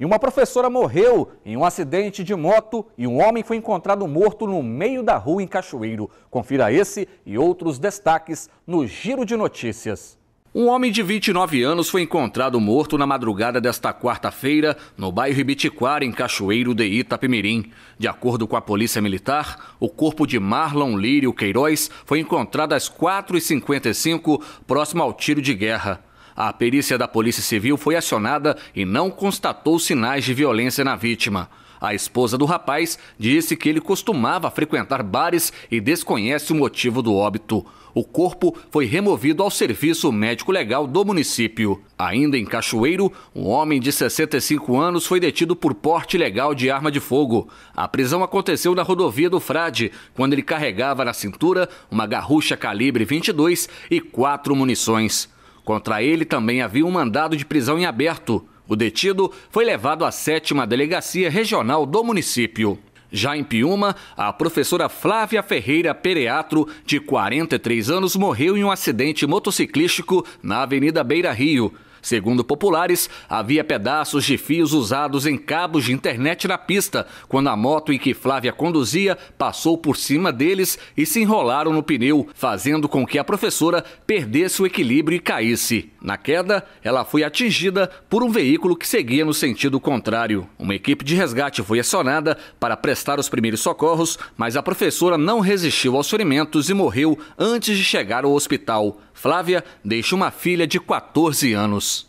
E uma professora morreu em um acidente de moto e um homem foi encontrado morto no meio da rua em Cachoeiro. Confira esse e outros destaques no Giro de Notícias. Um homem de 29 anos foi encontrado morto na madrugada desta quarta-feira no bairro Ibitiquara, em Cachoeiro de Itapemirim. De acordo com a Polícia Militar, o corpo de Marlon Lírio Queiroz foi encontrado às 4h55, próximo ao tiro de guerra. A perícia da Polícia Civil foi acionada e não constatou sinais de violência na vítima. A esposa do rapaz disse que ele costumava frequentar bares e desconhece o motivo do óbito. O corpo foi removido ao serviço médico legal do município. Ainda em Cachoeiro, um homem de 65 anos foi detido por porte ilegal de arma de fogo. A prisão aconteceu na rodovia do Frade, quando ele carregava na cintura uma garrucha calibre 22 e quatro munições. Contra ele também havia um mandado de prisão em aberto. O detido foi levado à sétima delegacia regional do município. Já em Piúma, a professora Flávia Ferreira Pereatro, de 43 anos, morreu em um acidente motociclístico na Avenida Beira Rio. Segundo populares, havia pedaços de fios usados em cabos de internet na pista, quando a moto em que Flávia conduzia passou por cima deles e se enrolaram no pneu, fazendo com que a professora perdesse o equilíbrio e caísse. Na queda, ela foi atingida por um veículo que seguia no sentido contrário. Uma equipe de resgate foi acionada para prestar os primeiros socorros, mas a professora não resistiu aos ferimentos e morreu antes de chegar ao hospital. Flávia deixa uma filha de 14 anos.